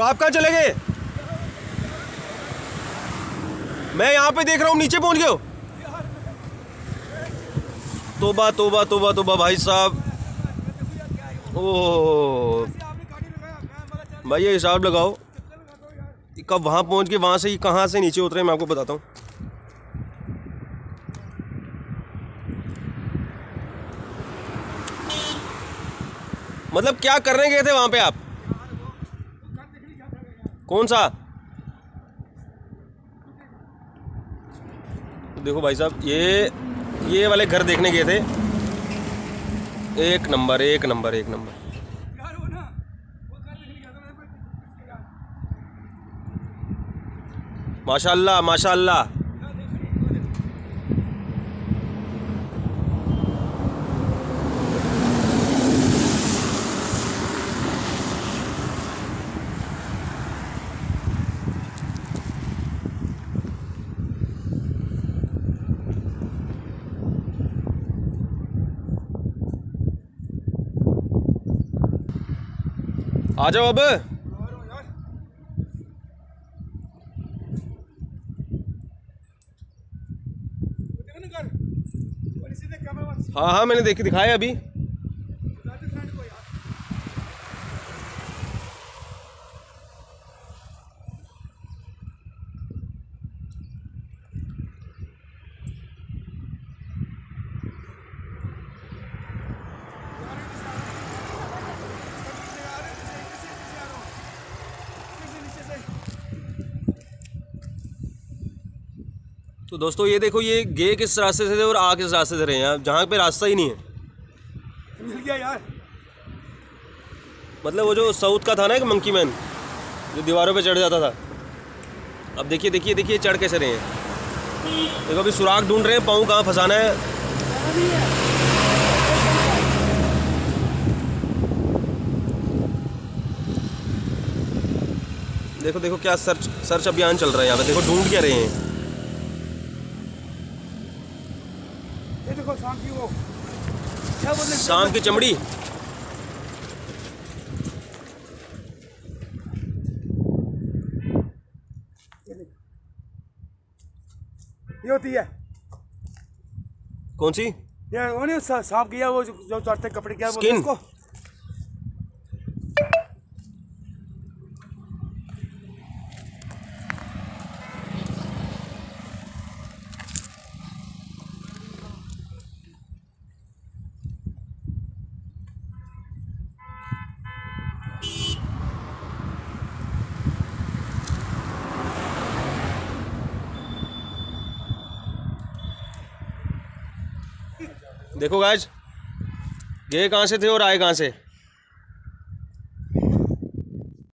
आप कहाँ चले गए? मैं यहाँ पे देख रहा हूँ, नीचे पहुँच गए तोबा तोबा तोबा तोबा भाई साहब। ओ भाई ये हिसाब लगाओ कब वहाँ पहुँच के वहाँ से ही कहाँ से नीचे उतरे, मैं आपको बताता हूँ। मतलब क्या करने गए थे वहाँ पे आप? कौन सा? देखो भाई साहब, ये ये वाले घर देखने गए थे। एक नंबर एक नंबर एक नंबर। माशाल्लाह माशाल्लाह। आ जाओ अब। हाँ हाँ मैंने देखी दिखाया अभी। तो दोस्तों ये देखो ये गे किस रास्ते से थे और आ किस रास्ते से रहे हैं जहाँ पे रास्ता ही नहीं है। मिल गया यार। मतलब वो जो साउथ का था ना एक मंकी मैन जो दीवारों पे चढ़ जाता था। अब देखिए देखिए देखिए चढ़ कैसे रहे हैं। देखो अभी सुराख ढूंढ रहे हैं पाँव कहाँ फंसाना है। देखो देखो क्या सर्च सर्च अभियान चल रहा है यहाँ पे। देखो ढूंढ क्या रहे हैं। देखो शाम की वो क्या बोलते शाम की चमड़ी। ये होती है। कौन सी? ये वो नहीं सांप किया वो जो चढ़ते कपड़े क्या बोलते हैं? उसको देखो गाज गए कहाँ से थे और आए कहाँ से?